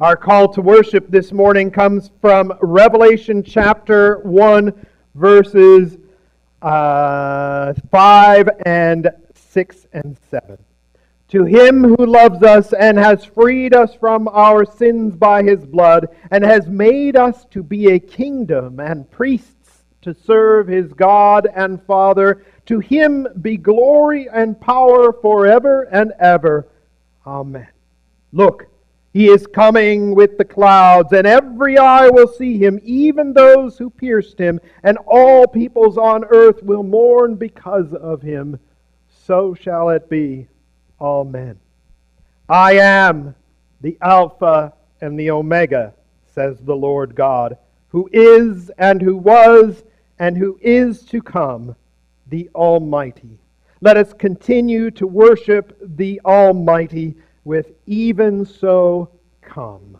Our call to worship this morning comes from Revelation chapter 1, verses uh, 5 and 6 and 7. To him who loves us and has freed us from our sins by his blood, and has made us to be a kingdom and priests to serve his God and Father, to him be glory and power forever and ever. Amen. Look, he is coming with the clouds, and every eye will see him, even those who pierced him, and all peoples on earth will mourn because of him. So shall it be. Amen. I am the Alpha and the Omega, says the Lord God, who is and who was and who is to come, the Almighty. Let us continue to worship the Almighty with even so come.